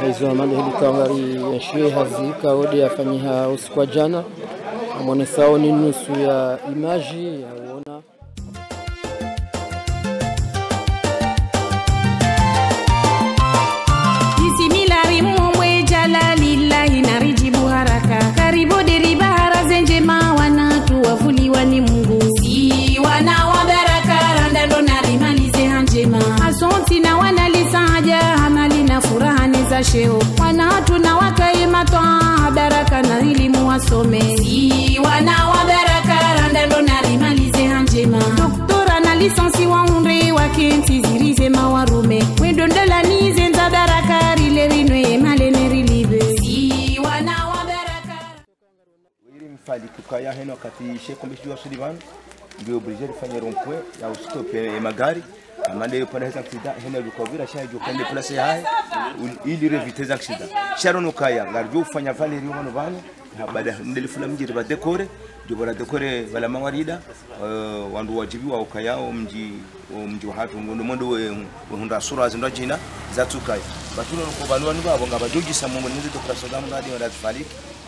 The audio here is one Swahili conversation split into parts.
haizo amande hili kawangari yashie hazi kaode afanyiha usiku wa jana. Amwonesao ni nusu ya imaji yauona furaha wana watu na wakaima toa baraka na elimu wasome. Si wana wa baraka randando narimalize hanjema doktora na lisansi waunde wakentizirize mawarume. Wedondolanize nza baraka rilevinwe malene rilive si wana wa baraka. Ili mfali kukaya heno kati sheko mbishi wa Suleiman ndio oblige rifanye rompwe ya ustope magari amande pana accident hene lukovira sha jo kende place hai ili revite za accident sharon ukaya ngarjo ufanya vale rio wano na ndelifula mjiri ba dekore ndio bara dekore bala mawarida uh, wandu wajibi wa ukaya o mji mji wa hatu ngondo mondo we hunda sura zinda jina za tukaya batuno ko banwa ni babo ngabajoji samumo nizo dokora sodamu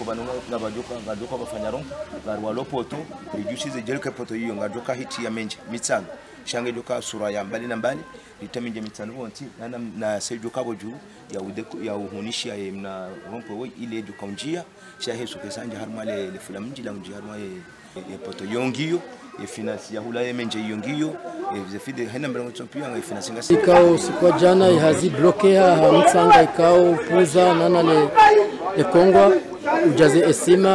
ngadi wa faliki kubanu ngabajoka ngajoka bafanya ron garwa lopoto reduce jelke poto hiyo ngajoka hiti ya menje mitsano. Shange joka sura ya mbali na mbali litaminje mitsano wonti na na sejoka boju ya ude ya uhunisha ya mna rompo we ile joka njia sha hesu kesanja harmale le fulamji la njia harmale ya poto. Yongiyo ya finance ya hula ya menje yongiyo ya zefide hena mbere ngo pia finance ngasi ikao sikwa jana ihazi blokea hamtsanga ikao puza nana le, ekongwa ujaze esima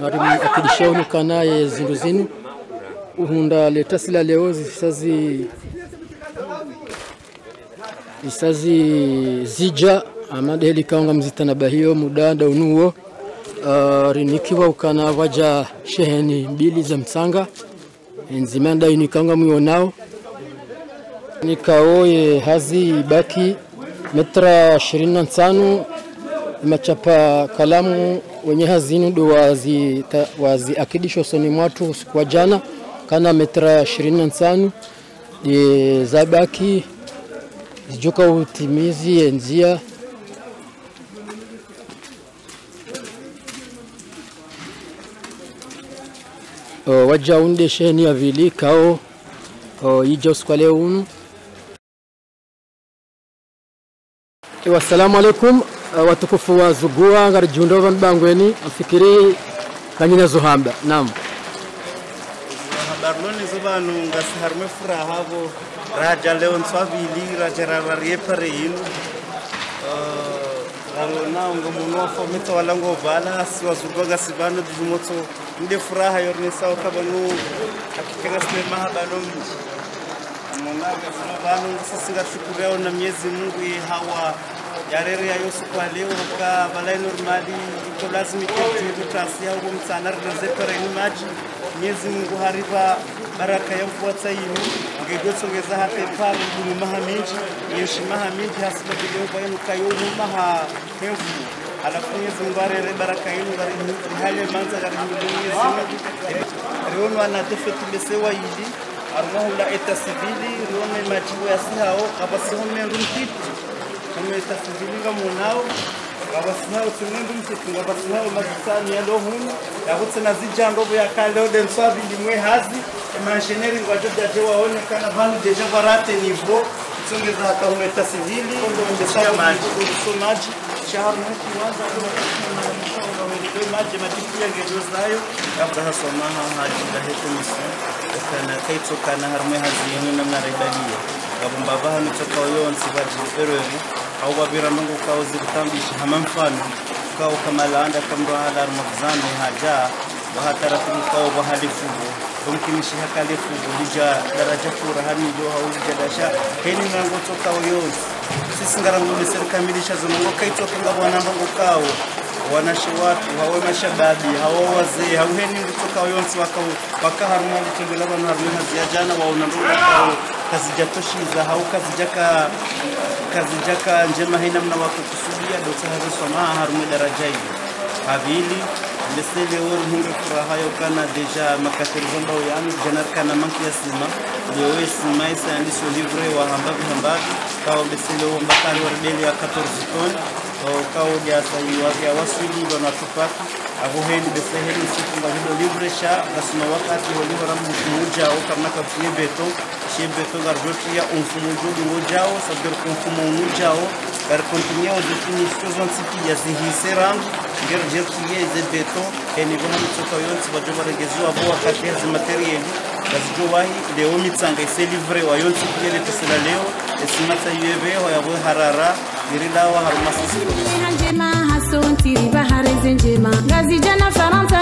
hari akidishaonekana ye zindu zinu. Uhunda letasila leo zisazi isazi zija amadeli kaonga mzitana bahiyo mudada unuo. Uh, rinikiwa ukana waja sheheni mbili za msanga enzimanda inikanga mwionao nikaoye hazi baki metra 25 machapa kalamu wenye hazinu do wazi, ta, wazi akidisho soni mwatu usiku jana kana metra 25 ye zabaki zijuka utimizi enzia waja unde sheni ya vili kao wa leo unu wassalamu alaikum. Uh, watukufu wa zugua ngari jundova bangweni. Afikiri kanyina zuhamba. Naam. Habarloni zuba ngasi harume furaha havo raja leo nswavili raja rarariepare yinu ralona ngo muno wafomita walango bala siwazugwa ngasi bano nde furaha yornisao kabanu akikanga sinemaha bano mji monaga zino bano ngasisinga shukuriao na miezi mungu ye hawa yarere yayo siku ya leo ka balai normali iko lazima iketiru tasi ya ugo mtsana rinazepera maji miezi Mungu hariba baraka ya mvua ngegotsongeza hate pale bunu mahamiji yeshi maha minji hasiba bideo kayomu maha hevu. Alafu Mwenyezi Mungu arere baraka yenu hali manza ngari Mwenyezi Mungu riono ana defetu lesewa yili arumahula eta sivili riono majibu ya sihao kabasihome rumtiti kumeta sivilinga munao ngabasinayo tunendu msitu ngabasinayo mazisani ya lohunu yakutse na zijambo bya mwe ode nswabi ngo ngwajo jaje waonekana vanu deja varate nivo tsongeza hata humeta sivili ndondesha maji. usomaji shaharu na kiwanza kwa maji. Matifu ya ngejo zayo. Kabla hasomaha haji da hetu misi kana kaitso kana harme hazi yenu namna rebalia gabumbava hano toka yonsi baji ereri au babira mungu kao zilitambishi hama mfano. Kao kama laanda kamro hala ramazani haja. Wahatara kao wahalifugo umkimishi hakalifugo lija daraja kura hani jo haulija dasha heni ngango toka yonsi sisi ngarangu serikamilisha zonongo kaito kanga bwana mungu kao wanashe watu hawe mashababi hawa wazee hauheni kutoka yonsi wakao wakaharuma litengela bana haruma hazia jana waona ndo wakao kazijatoshiza hau kazijaka kazijaka njema hina mna wako kusudia dosa hazo soma harume daraja hiyo havili besele wor hunde furaha yo kana deja makatirizo mbao yani janar kana manki ya sima leo sima isa yani so livre wa hambabi hambabi kawa besele wo mbakari wa rebeli ya 14 ton kawa ya sayi wa ya wasili wana tupaki avo heli beseheli sifunga hilo livre sha. Basima wakati wa livre mfumu jao kama kafiye beto. She beto garjoti ya mfumu jogi wo jao sabir nu unu continuaozviti nitozvantsikiyazihisera ngero jerkiyeze beto enivoha mitsoka yonsi vajo varegeziwavo wakatehazi materieli vazijowahi e leo mitsanga iselivre wayonsikiyeletisela leo esimatsa yeveho yavo harara nirilawa harumasisi ngazijana faransa